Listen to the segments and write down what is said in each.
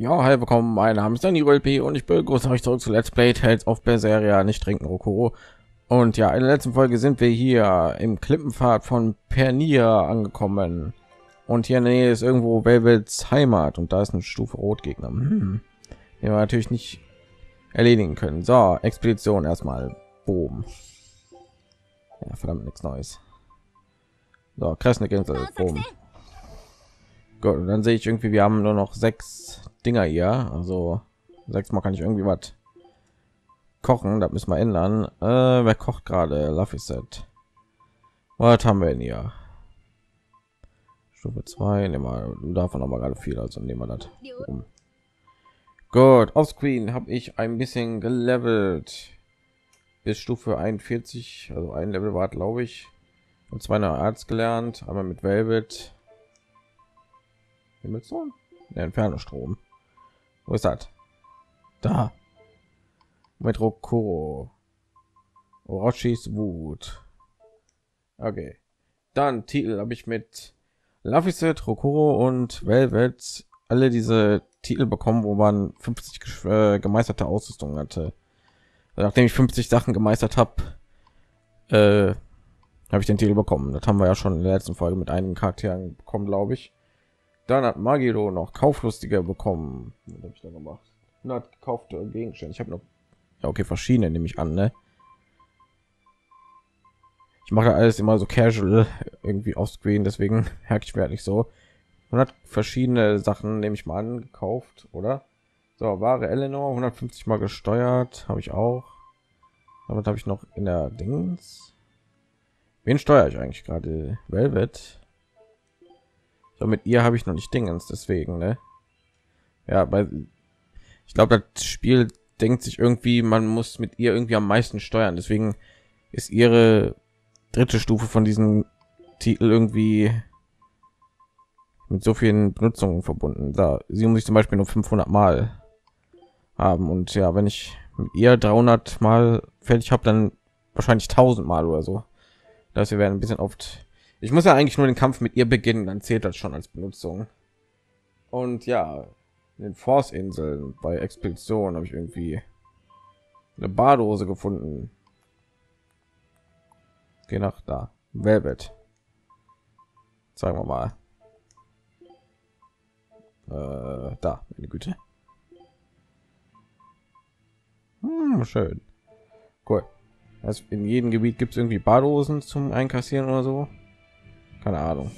Ja, hi, willkommen. Mein Name ist Dani P und ich begrüße euch zurück zu Let's Play Tales of Berseria, nicht trinken Rokuro. Und ja, in der letzten Folge sind wir hier im Klippenpfad von Pernia angekommen. Und hier in der Nähe ist irgendwo Velvets Heimat und da ist eine Stufe Rotgegner. Hm. Den wir natürlich nicht erledigen können. So, Expedition erstmal. Boom. Ja, verdammt nichts Neues. So, Kresnik Insel. Boom. Gut, und dann sehe ich irgendwie, wir haben nur noch sechs Dinger hier. Also sechsmal kann ich irgendwie was kochen. Das müssen wir ändern. Äh, wer kocht gerade? Lafiset. Was haben wir denn hier? Stufe 2, nehmen wir davon aber gerade viel, also nehmen wir das. Gut, auf Screen habe ich ein bisschen gelevelt bis Stufe 41, also ein Level war glaube ich und zwei neue Arzt gelernt, aber mit Velvet Himmelssohn? Der Entfernungsstrom. Wo ist das? Da. Metro Kuro. Orochis Wut. Okay. Dann Titel habe ich mit Lafiset, Rokuro und Velvet alle diese Titel bekommen, wo man 50 äh, gemeisterte Ausrüstung hatte. Nachdem ich 50 Sachen gemeistert habe, äh, habe ich den Titel bekommen. Das haben wir ja schon in der letzten Folge mit einigen Charakteren bekommen, glaube ich. Dann hat Magiro noch Kauflustiger bekommen. Was habe ich da gemacht? Und hat gekaufte Gegenstände. Ich habe noch ja, okay, verschiedene nehme ich an, ne? Ich mache alles immer so casual irgendwie auf Screen, deswegen merke ich mir halt nicht so. 100 verschiedene Sachen nehme ich mal an gekauft, oder? So, Ware Eleanor 150 mal gesteuert, habe ich auch. Damit habe ich noch in der Dings. Wen steuere ich eigentlich gerade? Velvet. So mit ihr habe ich noch nicht Dingens, deswegen, ne? Ja, weil ich glaube, das Spiel denkt sich irgendwie, man muss mit ihr irgendwie am meisten steuern. Deswegen ist ihre dritte Stufe von diesem Titel irgendwie mit so vielen Benutzungen verbunden. Da sie muss ich zum Beispiel nur 500 Mal haben und ja, wenn ich mit ihr 300 Mal fertig habe, dann wahrscheinlich 1000 Mal oder so. Das wir werden ein bisschen oft. Ich muss ja eigentlich nur den Kampf mit ihr beginnen, dann zählt das schon als Benutzung. Und ja, in den Force Inseln bei Expedition habe ich irgendwie eine Badehose gefunden. Geh nach da. Velvet. Sagen wir mal. Äh, da, meine Güte. Hm, schön. Cool. Also in jedem Gebiet gibt es irgendwie Badehosen zum Einkassieren oder so. Keine Ahnung.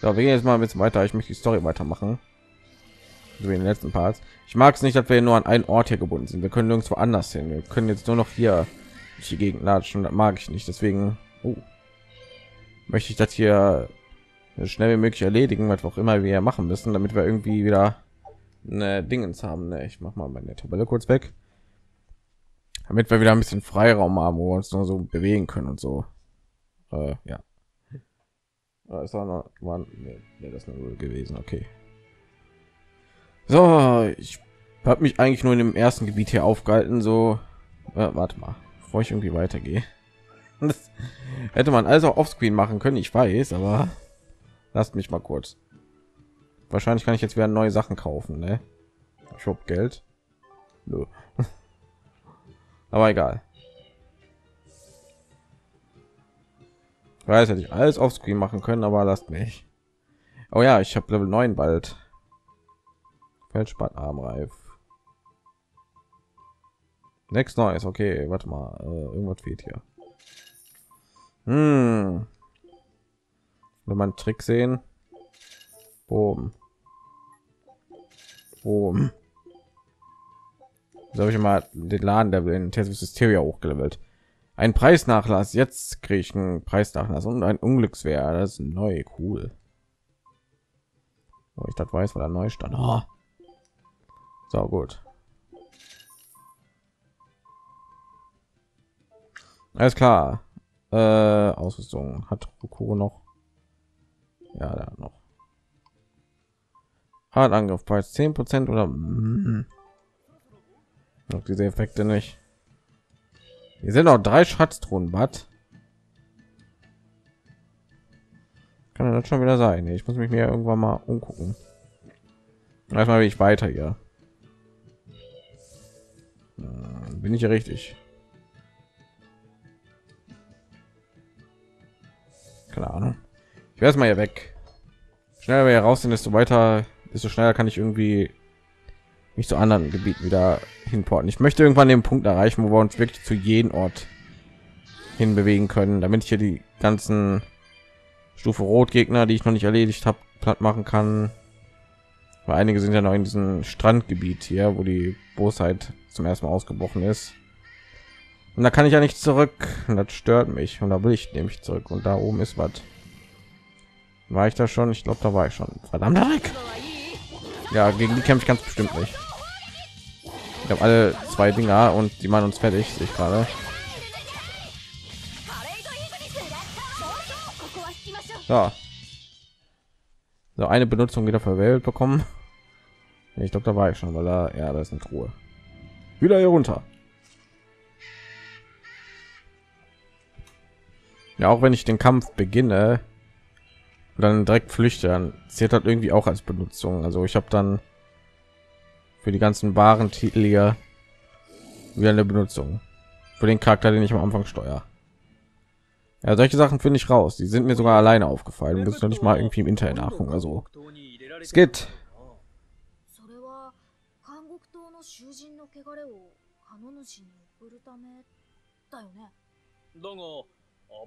So, wir gehen jetzt mal ein bisschen weiter. Ich möchte die Story weitermachen. So wie in den letzten Parts. Ich mag es nicht, dass wir nur an einen Ort hier gebunden sind. Wir können nirgendwo anders hin. Wir können jetzt nur noch hier die Gegend latschen. Das mag ich nicht. Deswegen oh, möchte ich das hier schnell wie möglich erledigen, was auch immer wir machen müssen, damit wir irgendwie wieder eine Dingens haben. Ne? Ich mache mal meine Tabelle kurz weg, damit wir wieder ein bisschen Freiraum haben, wo wir uns nur so bewegen können und so. Äh, ja. Ist noch, war, nee, nee, das nur gewesen. Okay. So, ich habe mich eigentlich nur in dem ersten Gebiet hier aufgehalten. So, äh, warte mal, bevor ich irgendwie weitergehe. Das hätte man also offscreen machen können, ich weiß, aber lasst mich mal kurz. Wahrscheinlich kann ich jetzt wieder neue Sachen kaufen, ne? Ich habe Geld. Nö. aber egal. Weiß, hätte ich alles offscreen machen können, aber lasst mich. Oh ja, ich habe Level 9 bald. Feldspat Armreif. Next Neues, okay, warte mal, äh, irgendwas fehlt hier. Hm. Wenn man Trick sehen. Boom. Boom. So habe ich mal den Laden der in Hysteria hochgelevelt. Ein Preisnachlass. Jetzt kriege ich einen Preisnachlass und ein Unglückswehr. Das ist neu, cool. Oh, ich das weiß, weil er neu stand. Oh. So gut. Alles klar. Äh, Ausrüstung hat Rokuro noch. Ja, da noch. Hartangriff bei 10 Prozent oder mm, noch diese Effekte nicht. Hier sind noch drei Schatztruhen, was? Kann das schon wieder sein? Ich muss mich mir irgendwann mal umgucken. Erstmal bin ich weiter hier. Bin ich ja richtig? Keine Ahnung. Ich werde mal hier weg. Schneller wir hier raus sind, desto weiter, desto schneller kann ich irgendwie mich zu anderen Gebieten wieder hinporten. Ich möchte irgendwann den Punkt erreichen, wo wir uns wirklich zu jedem Ort hinbewegen können, damit ich hier die ganzen Stufe Rot Gegner, die ich noch nicht erledigt habe, platt machen kann. Weil einige sind ja noch in diesem Strandgebiet hier, wo die Bosheit zum ersten Mal ausgebrochen ist. Und da kann ich ja nicht zurück. Und das stört mich. Und da will ich nämlich zurück. Und da oben ist was. War ich da schon? Ich glaube, da war ich schon. Verdammt weg. Ja, gegen die kämpfe ich ganz bestimmt nicht. Ich habe alle zwei Dinger und die machen uns fertig, sehe ich gerade. Ja. So eine Benutzung wieder verwählt bekommen. Ich glaube, da war ich schon, weil da ja, da ist eine Truhe. Wieder hier runter. Ja, auch wenn ich den Kampf beginne, dann direkt flüchte, dann zählt hat irgendwie auch als Benutzung. Also ich habe dann für die ganzen wahren Titel hier wieder eine Benutzung für den Charakter, den ich am Anfang steuere. Ja, solche Sachen finde ich raus. Die sind mir sogar alleine aufgefallen. Muss ich noch nicht mal irgendwie im Internet nachgucken. Also es geht.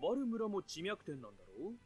暴る村も地脈点なんだろう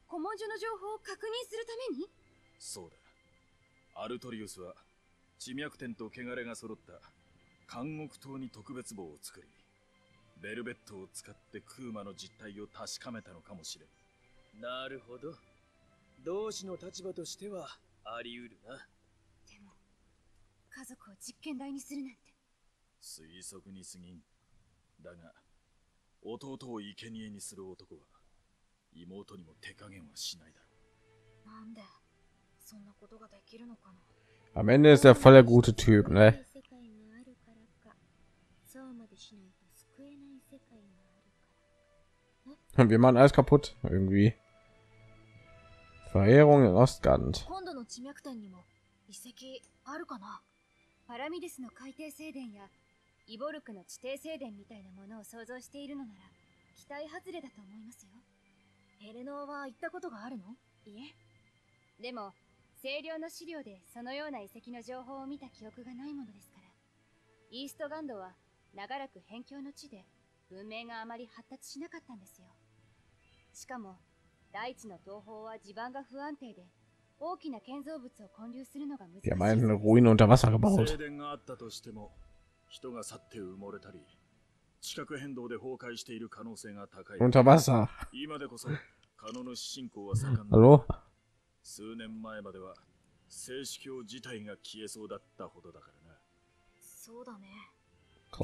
古文書の情報を確認するために？そうだ。アルトリウスは地脈点と汚れが揃った監獄島に特別棒を作り、ベルベットを使ってクーマの実態を確かめたのかもしれん。なるほど。同志の立場としてはあり得るな。でも、家族を実験台にするなんて。推測に過ぎん。だが、弟を生贄にする男は、妹にも手加減はしないだろう。なんで、そんなことができるのかな Am Ende ist er voll der gute Typ, ne? Wir machen alles kaputt irgendwie. Verehrung in Ostgard. パラミデスの海底聖殿やイボルクの地底聖殿みたいなものを想像しているのなら期待外れだと思いますよエレノアは行ったことがあるの？いえでも清涼の資料でそのような遺跡の情報を見た記憶がないものですからイーストガンドは長らく辺境の地で文明があまり発達しなかったんですよしかも大地の東方は地盤が不安定で大きな建造物を建立するのが難しい。Die haben eine Ruine unter Wasser gebaut. 人が去って埋もれたり、地殻変動で崩壊している可能性が高い。Unter Wasser. 今でこそ、可能の信仰は盛んだ。数年前までは、聖司教自体が消えそうだったほどだからな。そうだね。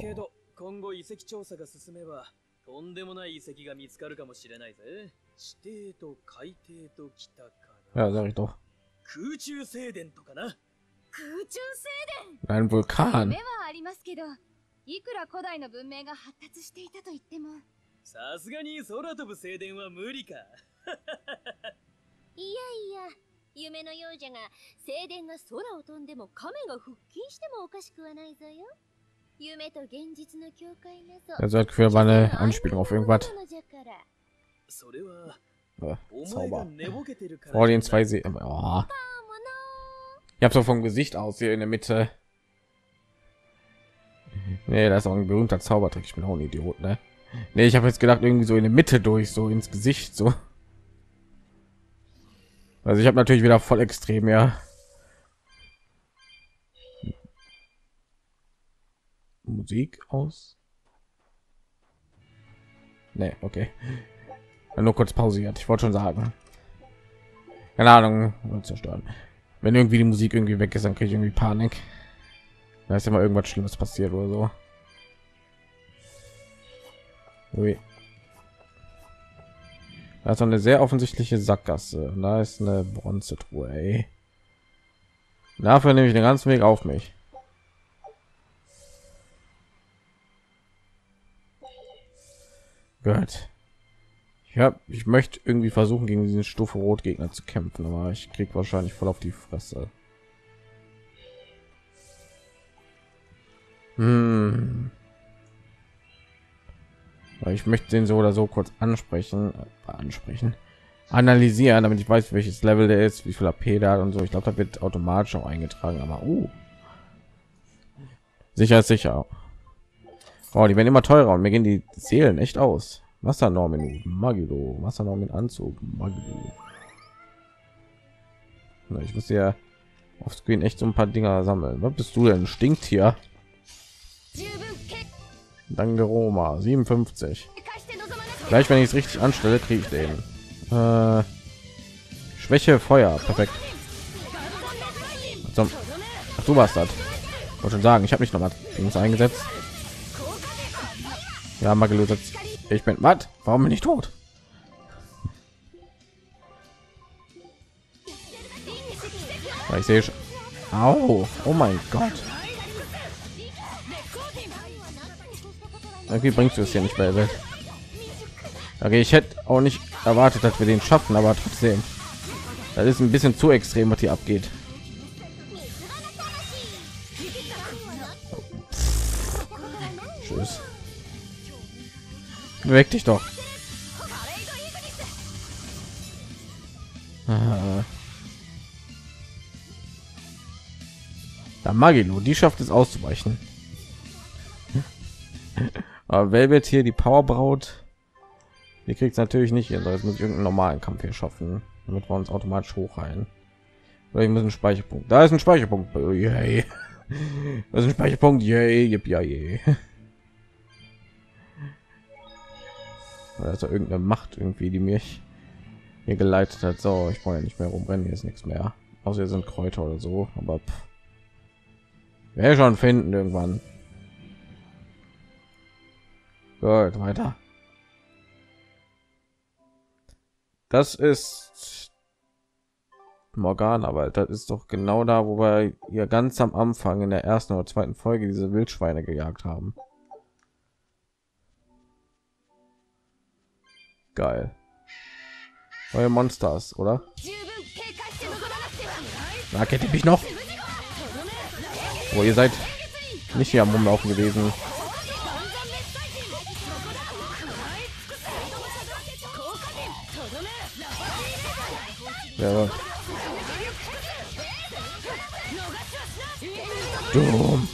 けど、今後遺跡調査が進めば、とんでもない遺跡が見つかるかもしれないぜ。地底と海底と北から。Ja, sag. 空中聖殿とかな。空中聖殿？Ein Vulkan. 夢はありますけど、いくら古代の文明が発達していたと言っても。さすがに空飛ぶ聖殿は無理か。いやいや、夢のようじゃが、聖殿が空を飛んでも亀が腹筋してもおかしくはないぞよ。Er sagt für eine Anspielung auf irgendwas. Oh, Zauber. Vor den zwei See. Oh. Ich habe so vom Gesicht aus hier in der Mitte. Nee, das ist auch ein berühmter Zaubertrick. Ich bin auch ein Idiot, ne? Nee, ich habe jetzt gedacht irgendwie so in der Mitte durch, so ins Gesicht so. Also ich habe natürlich wieder voll extrem ja Musik aus? Nee, okay. Nur kurz pausiert. Ich wollte schon sagen. Keine Ahnung, zerstören. Wenn irgendwie die Musik irgendwie weg ist, dann kriege ich irgendwie Panik. Da ist immer irgendwas Schlimmes passiert oder so. Ui. Da ist eine sehr offensichtliche Sackgasse. Und da ist eine Bronzetruhe. Ey. Dafür nehme ich den ganzen Weg auf mich. Gut. Ja, ich möchte irgendwie versuchen, gegen diesen Stufe Rot Gegner zu kämpfen, aber ich krieg wahrscheinlich voll auf die Fresse. Hm. Weil ich möchte den so oder so kurz ansprechen, äh, ansprechen, analysieren, damit ich weiß, welches Level der ist, wie viel AP hat und so. Ich glaube, da wird automatisch auch eingetragen, aber uh. sicher ist sicher. Oh, die werden immer teurer und mir gehen die Seelen echt aus. Wassernorm in Magilo, Wassernorm in Anzug, Magilo. Na, ich muss ja auf Screen echt so ein paar Dinger sammeln. Was bist du denn? Stinkt hier. Danke Roma 57. Gleich wenn ich es richtig anstelle, kriege ich den. Äh, Schwäche Feuer, perfekt. So. Ach, du warst das. Wollte schon sagen, ich habe mich noch mal eingesetzt. Ja, Magelo setzt ich bin was? Warum bin ich tot? Ich sehe schon. Au, oh mein Gott. Irgendwie bringst du es ja nicht bei Welt. Okay, ich hätte auch nicht erwartet, dass wir den schaffen, aber trotzdem. Das ist ein bisschen zu extrem, was hier abgeht. Tschüss. Beweg dich doch. Ah. Da Magilo, die schafft es auszuweichen. Aber Velvet hier die Powerbraut, die kriegt natürlich nicht hin. Jetzt muss ich irgendeinen normalen Kampf hier schaffen, damit wir uns automatisch hochheilen. Oder ich muss einen Speicherpunkt. Da ist ein Speicherpunkt. Yay. Das ist ein Speicherpunkt. Yay, ja, yay. also irgendeine Macht irgendwie, die mich hier geleitet hat. So, ich brauche ja nicht mehr rumrennen, hier ist nichts mehr. Außer hier sind Kräuter oder so, aber wer schon finden irgendwann. Gut, weiter. Das ist Morgan, aber das ist doch genau da, wo wir hier ganz am Anfang in der ersten oder zweiten Folge diese Wildschweine gejagt haben. Geil. Neue Monsters, oder? Na, kennt ihr mich noch? Wo ihr seid nicht hier am Rumlaufen gewesen. Ja. Dumm.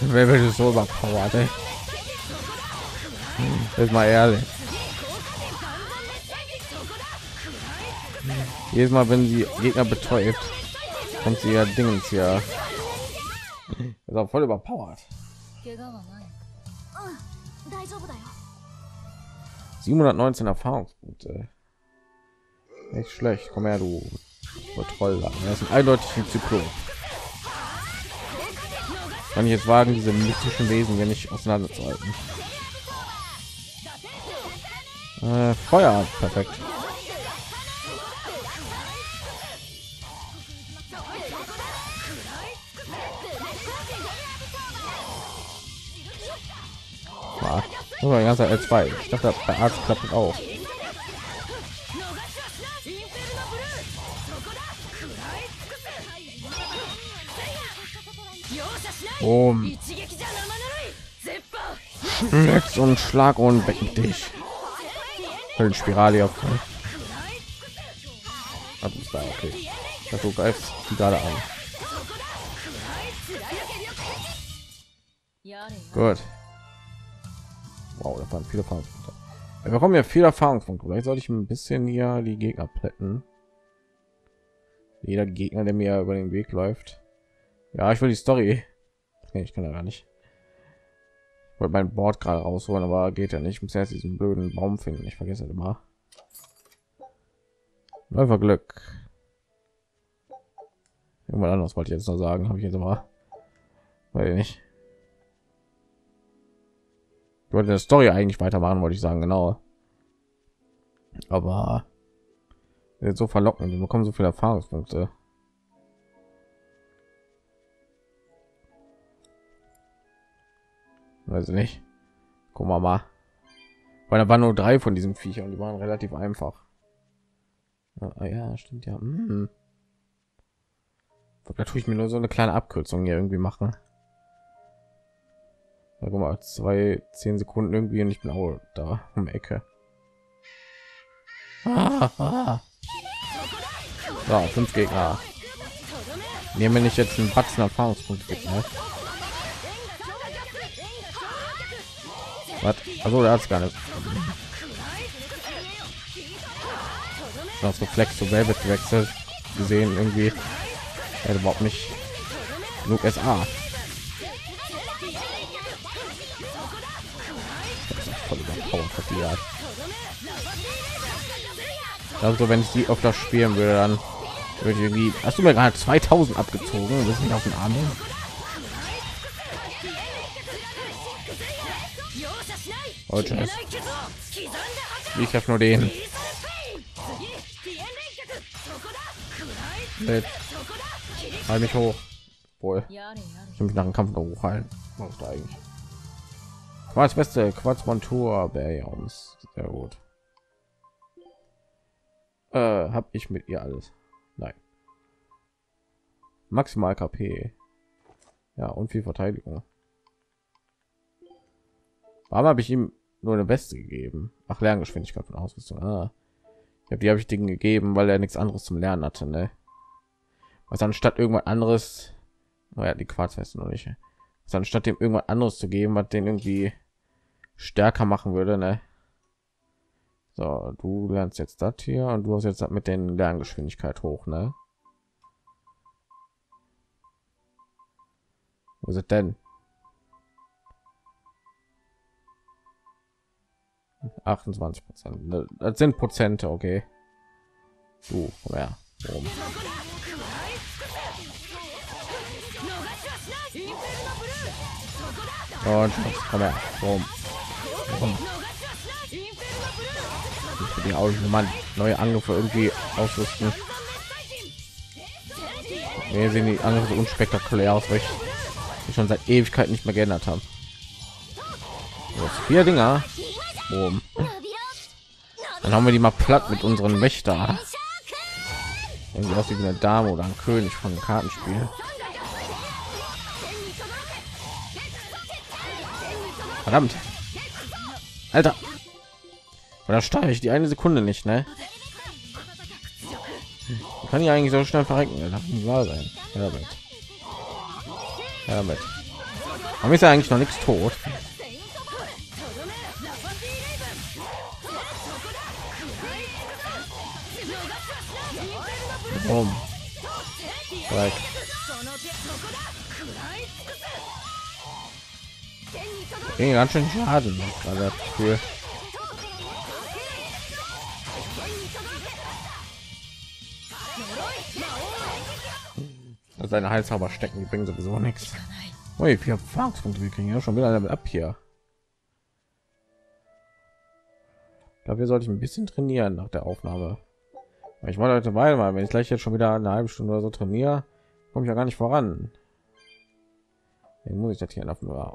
Wer will so überpowert, ey? Jetzt mal ehrlich. Jedes Mal, wenn sie Gegner betäubt, kommt sie ja Dingens ja. Ist auch voll überpowered. 719 Erfahrungspunkte. Nicht schlecht. Komm her, du Troll. Das ist ein Zyklon. Kann ich jetzt wagen, diese mystischen Wesen wenn ich auseinanderzuhalten? Äh, Feuer, perfekt. War oh, ganze L2. Ich dachte, bei Arzt klappt auch. Um. Schlägst und Schlag und wecken dich. Spirale auf. da, okay. Also greifst die gerade an. Gut. Wow, da waren viele Erfahrungspunkte. Wir bekommen ja viele Erfahrungspunkte. Vielleicht sollte ich ein bisschen hier die Gegner plätten. Jeder Gegner, der mir über den Weg läuft. Ja, ich will die Story. Nee, ich kann ja gar nicht wollte mein Board gerade rausholen, aber geht ja nicht. Ich muss erst diesen blöden Baum finden. Ich vergesse immer. Läufer Glück. Irgendwann anders wollte ich jetzt noch sagen, habe ich jetzt aber Weil nicht. Ich wollte eine Story eigentlich weitermachen, wollte ich sagen, genau. Aber so verlockend, wir bekommen so viele Erfahrungspunkte. Ich nicht. Gucken wir mal. Weil da waren nur drei von diesen Viecher und die waren relativ einfach. Ah, ja, stimmt ja. Hm. Da tue ich mir nur so eine kleine Abkürzung hier irgendwie machen. Ja, guck mal, zwei, zehn Sekunden irgendwie und ich bin auch da um Ecke. Ah, ah. So, fünf Gegner. Nehmen wir nicht jetzt einen Batzen Erfahrungspunkt weg, ne? Was? Also, der hat gar nicht. Das Reflex zu Velvet gewechselt. Gesehen irgendwie. Er überhaupt nicht genug SA. Also wenn ich die das spielen würde, dann würde ich irgendwie. Hast du mir gerade 2000 abgezogen? Das nicht auf den Arm. Oh. Ich habe nur den. Halt mich hoch. Wohl. Ich mich nach dem Kampf noch hochhalten. Was da eigentlich? Quarz beste Quarz Montur Bärjons. Sehr gut. Äh, habe ich mit ihr alles? Nein. Maximal KP. Ja, und viel Verteidigung. Warum habe ich ihm nur eine Weste gegeben? Ach, Lerngeschwindigkeit von Ausrüstung. Ah. Ja, die habe ich Dinge gegeben, weil er nichts anderes zum Lernen hatte, ne? Was anstatt irgendwas anderes, naja, oh die Quarzweste noch nicht. Was anstatt dem irgendwas anderes zu geben, was den irgendwie stärker machen würde, ne? So, du lernst jetzt das hier und du hast jetzt mit den Lerngeschwindigkeit hoch, ne? Wo ist denn? 28 Prozent. Ne, das sind Prozente, okay. Du, komm her. Oben. Und komm her. Boom. Boom die auch man neue Angriffe irgendwie ausrüsten. Wir sehen die Angriffe unspektakulär aus, weil ich schon seit Ewigkeit nicht mehr geändert haben. vier Dinger. Boom. Dann haben wir die mal platt mit unseren Wächter. Irgendwie aus wie eine Dame oder ein König von Kartenspiel. Verdammt. Alter. Oder steige ich die eine Sekunde nicht, ne? Kann ich eigentlich so schnell verrecken? Das wahr sein. Ja, damit. Ja, damit. Aber ist ja eigentlich noch nichts tot. Warum? Like. ganz schön Schaden. gerade für seine Heilzauber stecken, die bringen sowieso nichts. Ui, vier Erfahrungspunkte, wir kriegen ja schon wieder damit ab hier. Ich glaube, wir sollten ein bisschen trainieren nach der Aufnahme. Ich wollte heute mal, mal, wenn ich gleich jetzt schon wieder eine halbe Stunde oder so trainiere, komme ich ja gar nicht voran. Den muss ich das hier in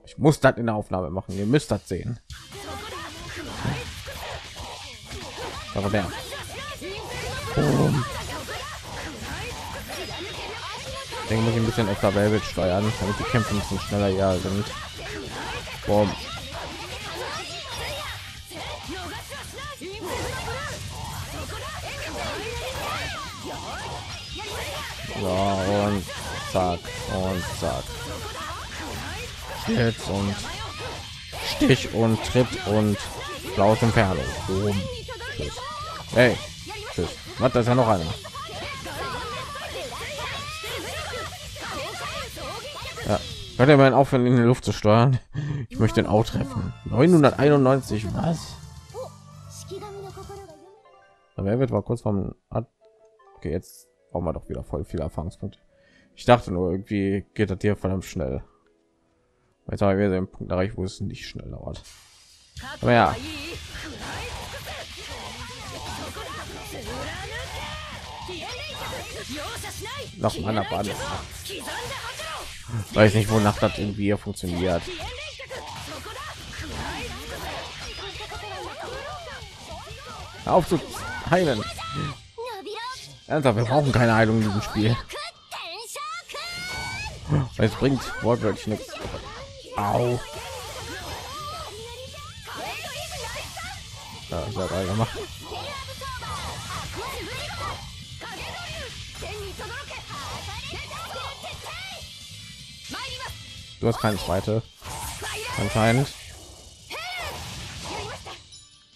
Ich muss das in der Aufnahme machen. Ihr müsst das sehen. Aber der. Boom. denke, muss ich ein bisschen öfter Velvet steuern, damit die Kämpfe ein bisschen schneller ja sind. Boom. So, und zack und zack. Jetzt und Stich und Tritt und blaues Inferno. Boom. Tschüss. Hey, tschüss. Was, das ist ja noch einer. Ja. Hört ihr mal aufhören in die Luft zu steuern? Ich möchte den auch treffen. 991, was? Wer wird mal kurz vom Okay, jetzt brauchen wir doch wieder voll viele Erfahrungspunkte. Ich dachte nur, irgendwie geht das hier verdammt schnell. Jetzt haben wir den Punkt erreicht, wo es nicht schnell dauert. Aber ja. Noch mal nach Bahn. Weiß nicht, wonach das irgendwie hier funktioniert. Auf zu heilen. Ernsthaft, wir brauchen keine Heilung in diesem Spiel. Es bringt wortwörtlich nichts. Au. Ja, sehr geil gemacht. Du hast keine zweite. Anscheinend.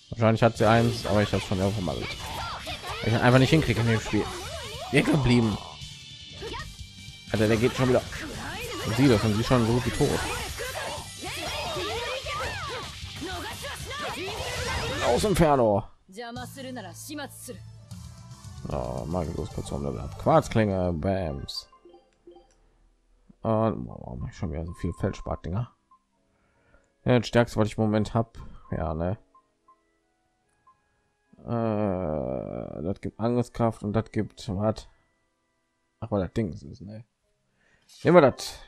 Wahrscheinlich hat sie eins, aber ich habe schon irgendwo mal. Ich einfach nicht hinkriege in dem Spiel. Wir geblieben. Alter, der geht schon wieder. Und sie das und sie schon so wie tot. Aus Inferno. Oh, Magus um Level Quarzklinge, Bams. Und ich schon wieder so viel Feldspart-Dinger. Ja, das stärkste, was ich im Moment habe. Ja, ne. Äh, das gibt Angriffskraft und das gibt was. Weil das Ding ist, ne. Nehmen wir das.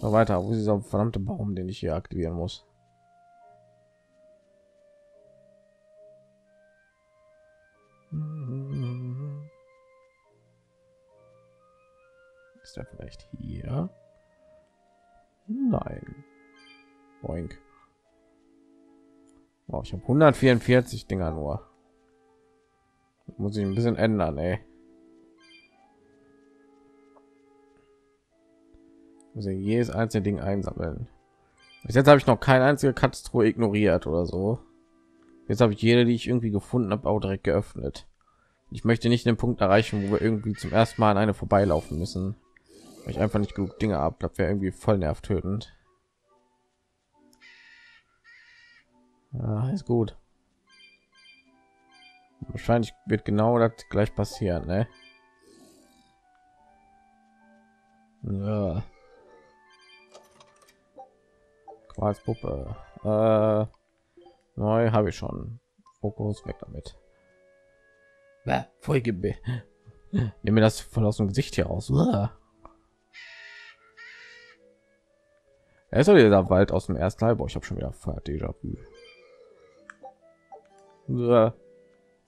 So weiter, wo ist dieser verdammte Baum, den ich hier aktivieren muss? Ist er vielleicht hier? Nein. Boink. Oh, ich habe 144 Dinger nur. Muss ich ein bisschen ändern, ey. Muss ich jedes einzelne Ding einsammeln. Bis jetzt habe ich noch keine einzige Katastrophe ignoriert oder so. Jetzt habe ich jede, die ich irgendwie gefunden habe, auch direkt geöffnet. Ich möchte nicht den Punkt erreichen, wo wir irgendwie zum ersten Mal an eine vorbeilaufen müssen. Weil ich einfach nicht genug Dinge ab. Das wäre irgendwie voll nervtötend. Ja, ist gut. Wahrscheinlich wird genau das gleich passieren, ne? Ja. Quarzpuppe. Äh, neu habe ich schon. Fokus weg damit. Folge B. Nimm mir das voll aus dem Gesicht hier aus. Er ist doch dieser Wald aus dem ersten Teil. Boah, ich habe schon wieder voll Déjà-vu.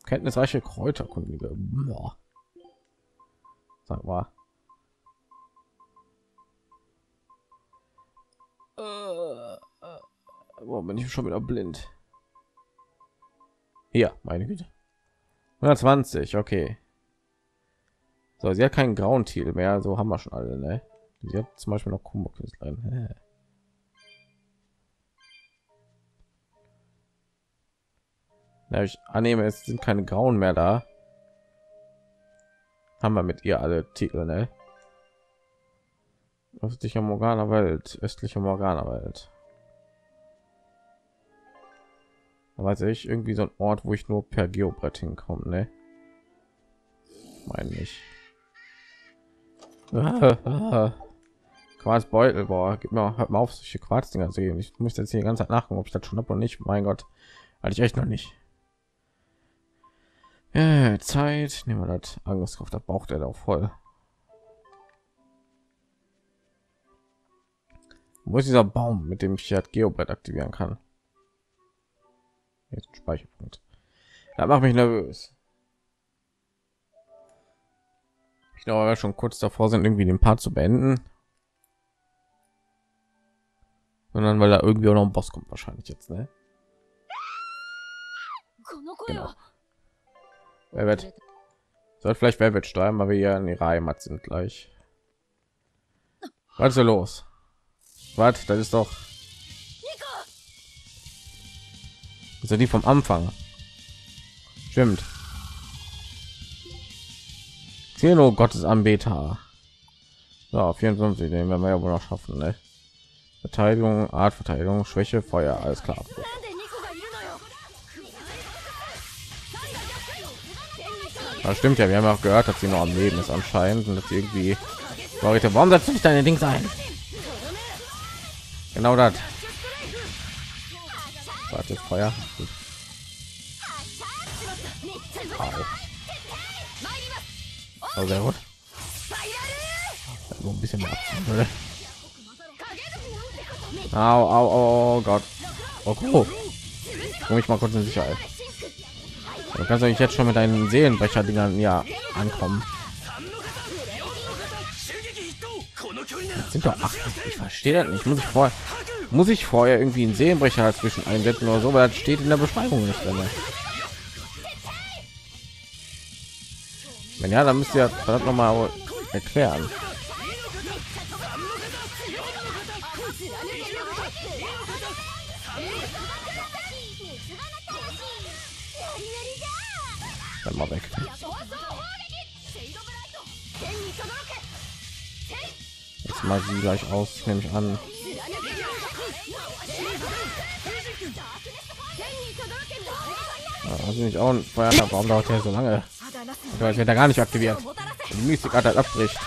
Kenntnisreiche Kräuterkundige. Boah. Sag mal. Wo bin ich schon wieder blind? Hier, meine Güte. 120, okay. So, sie hat keinen grauen Titel mehr, so haben wir schon alle, ne? Sie hat zum Beispiel noch Kummerkünstlerin. Ja, ich annehme, es sind keine grauen mehr da. Haben wir mit ihr alle Titel, ne? Östliche Morgana Welt, östliche Morgana Welt. Weiß ich irgendwie so ein Ort, wo ich nur per Geobrett hinkomme, ne? Meine ich. Quarzbeutel, boah, gib mir hört mal auf, solche Quarzdinger zu geben. Ich muss jetzt hier die ganze Zeit nachgucken, ob ich das schon habe und nicht. Mein Gott, hatte ich echt noch nicht. Ja, Zeit, nehmen wir das Angriffskraft, da braucht er auch voll. Wo ist dieser Baum, mit dem ich das Geobrett aktivieren kann? Jetzt Speicherpunkt. Da macht mich nervös. Ich glaube, wir schon kurz davor sind, irgendwie den Part zu beenden. Sondern weil da irgendwie auch noch ein Boss kommt, wahrscheinlich jetzt, ne? Genau. Wer wird? Soll vielleicht wer wird sterben, weil wir ja in ihrer Heimat sind gleich. Was ist los? Was? Das ist doch. ist ja die vom Anfang. Stimmt. Zeno Gottes Anbeter. So, 54, den werden wir ja wohl noch schaffen, ne? Verteidigung, Art Verteidigung, Schwäche, Feuer, alles klar. Das stimmt ja, wir haben auch gehört, dass sie noch am Leben ist anscheinend und dass irgendwie Leute, warum setzt nicht deine Dings ein? Genau das. Warte, Feuer. Oh, sehr gut. Nur ein bisschen mehr abziehen. Au, au, au, oh Gott. Oh, cool. Komm ich mal kurz in Sicherheit. Du kannst eigentlich jetzt schon mit deinen Seelenbrecher-Dingern ja ankommen. Das sind doch acht. Ich verstehe das nicht. Muss ich vorher, muss ich vorher irgendwie einen Seelenbrecher dazwischen einsetzen oder so, weil das steht in der Beschreibung nicht drin. Wenn ja, dann müsst ihr das noch mal erklären. Dann mal weg. Jetzt mal sie gleich aus, nehme ich an. Also nicht auch ein Feuer, warum dauert der so lange? Wird er gar nicht aktiviert. Die Mystik hat abbricht.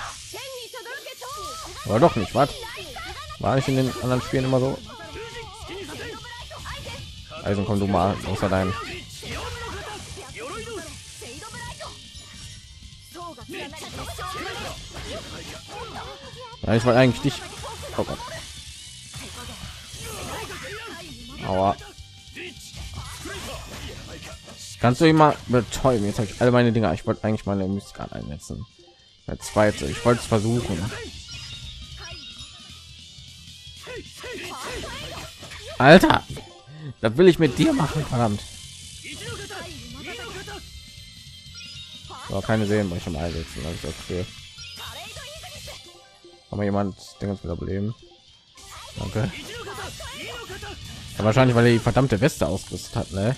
Aber doch nicht, was? War ich in den anderen Spielen immer so? Also komm du mal außer dein. Ja, ich wollte eigentlich dich. Oh Gott. Aua. Kannst du immer betäuben? Jetzt habe ich alle meine Dinger. Ich wollte eigentlich meine Mystik einsetzen. Der zweite. Ich wollte es versuchen. Alter, das will ich mit dir machen, verdammt. Aber keine ich im einsetzen. Das ist okay. Aber jemand den uns wieder beleben. Danke. Ja, wahrscheinlich, weil er die verdammte Weste ausgerüstet hat, ne?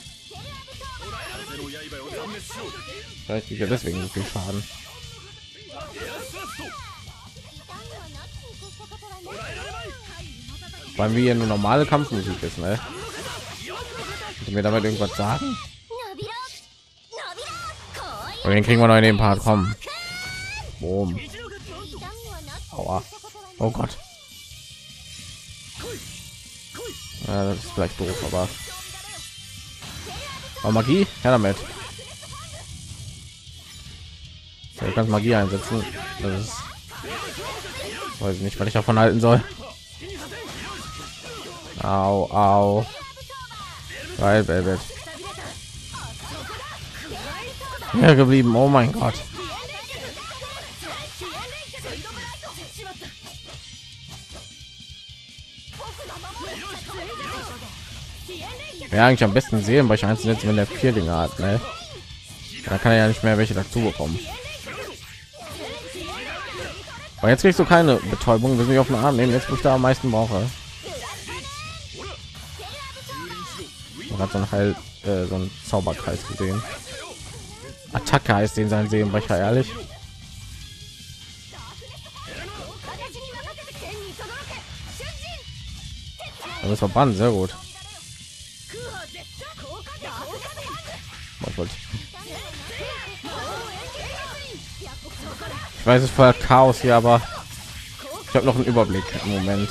Vielleicht er deswegen so viel Schaden. Weil wir hier nur normale Kampfmusik ist, ne? Könnt ihr mir damit irgendwas sagen? Und den kriegen wir noch in dem Part kommen. Boom. Oh Gott. Ja, das ist vielleicht doof, aber oh, Magie, her damit. Du kannst Magie einsetzen. Das ist weiß ich nicht, was ich davon halten soll. Au, au. Geil, Velvet. Ja, geblieben. Oh mein Gott. Ja, eigentlich am besten sehen, weil ich einzusetzen, wenn der vier Dinge hat, ne? Da kann er ja nicht mehr welche dazu bekommen. Aber jetzt kriegst du keine Betäubung, wir sind auf den Arm nehmen, jetzt wo ich da am meisten brauche. Man hat so ein Heil, äh, so ein Zauberkreis gesehen. Attacke heißt den sein Seelenbrecher, ehrlich. Das verbannt, sehr gut. Ich, wollte... ich weiß es voll Chaos hier, aber ich habe noch einen Überblick im Moment.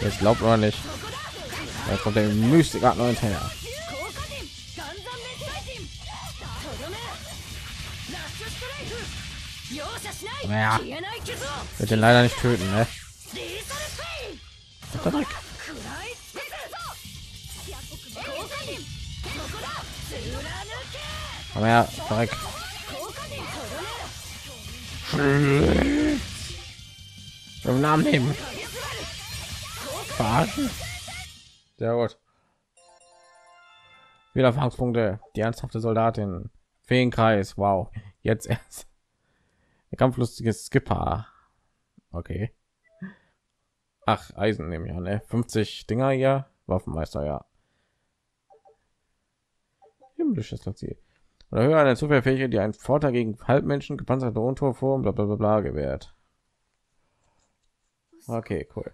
Das glaubt oder nicht. Da kommt der Mystik noch hinterher. Naja, wird den leider nicht töten, ne? Aber ja, Dreck. Im Namen nehmen. Verarschen. Sehr gut. Wieder Erfahrungspunkte. Die ernsthafte Soldatin. Feenkreis. Wow. Jetzt erst. Der kampflustige Skipper. Okay. Ach, Eisen nehme ich an. Ne? 50 Dinger hier. Waffenmeister, ja. Himmlisches Ziel oder höher eine Zufallfähigkeit, die einen Vorteil gegen Halbmenschen, gepanzerte Untorform, bla bla bla bla gewährt. Okay, cool.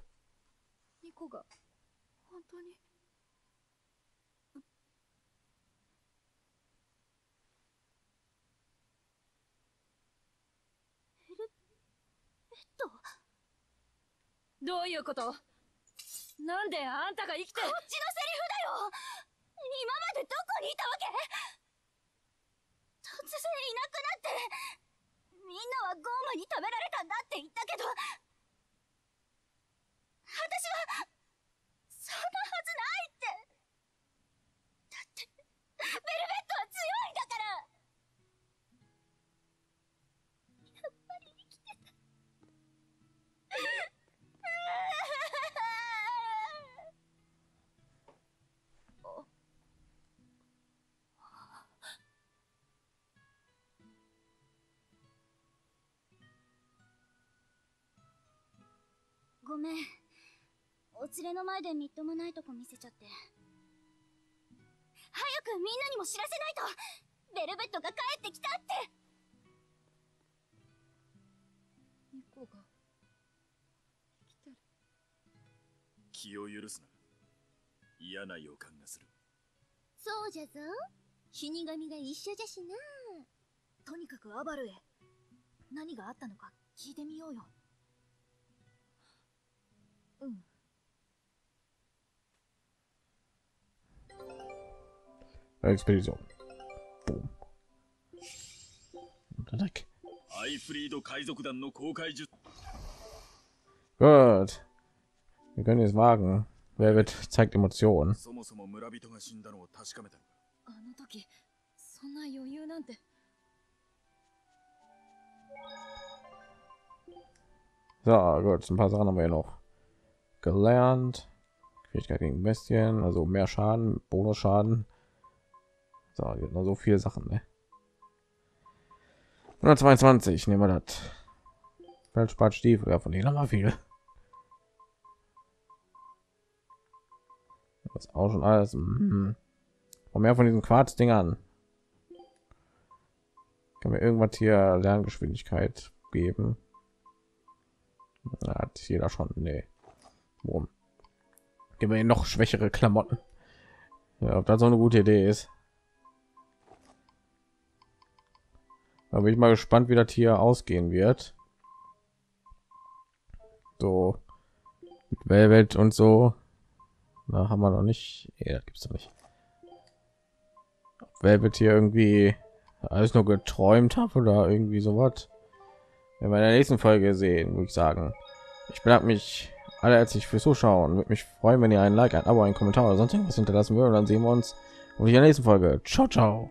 なんであんたが生きて？こっちのセリフだよ！今までどこにいたわけ？突然いなくなってみんなはゴーマに食べられたんだって言ったけど私はそんなはずないって。だってベルベットは強いんだから。やっぱり生きてた。ごめん。お連れの前でみっともないとこ見せちゃって。早くみんなにも知らせないと。ベルベットが帰ってきたって。ニコが。生きてる気を許すな。嫌な予感がする。そうじゃぞ。死神が一緒じゃしな。とにかくアバルへ。何があったのか聞いてみようよ うん Expedition. Boom. Und dann weg. アイフリード海賊団の公開術 Gut. Wir können jetzt wagen. Wer wird zeigt Emotionen. そもそも村人が死んだのを確かめたのかあの時そんな余裕なんて So, gut. Ein paar Sachen haben wir hier noch gelernt. Fähigkeit gegen Bestien, also mehr Schaden, Bonusschaden. So, hier noch so viele Sachen, ne? 122, nehmen wir das. Feldspart Stiefel, ja, von denen haben wir viel. Das ist auch schon alles. Mhm. Und mehr von diesen Quarz-Dingern. Kann mir irgendwas hier Lerngeschwindigkeit geben? Hat jeder schon. Nee. Warum? Geben wir noch schwächere Klamotten. Ja, ob das so eine gute Idee ist. Da bin ich mal gespannt, wie das hier ausgehen wird. So mit Velvet und so. Da haben wir noch nicht. Ja, das gibt's doch nicht. Velvet hier irgendwie alles nur geträumt habe oder irgendwie. Wenn wir in der nächsten Folge sehen, würde ich sagen. Ich bedanke mich alle herzlich fürs Zuschauen. Würde mich freuen, wenn ihr ein Like, ein Abo, ein Kommentar oder sonst irgendwas hinterlassen würdet. Dann sehen wir uns in der nächsten Folge. Ciao, ciao.